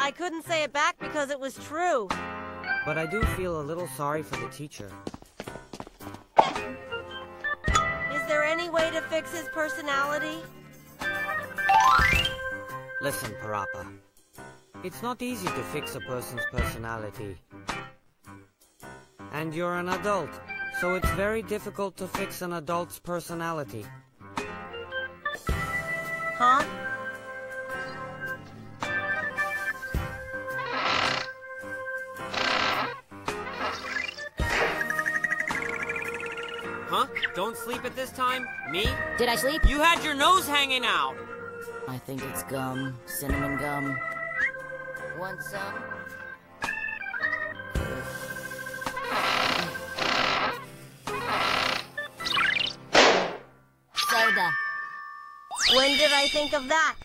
I couldn't say it back because it was true. But I do feel a little sorry for the teacher. Is there any way to fix his personality? Listen, Parappa. It's not easy to fix a person's personality. And you're an adult, so it's very difficult to fix an adult's personality. Huh? Huh? Don't sleep at this time? Me? Did I sleep? You had your nose hanging out. I think it's gum. Cinnamon gum. Want some? Soda. When did I think of that?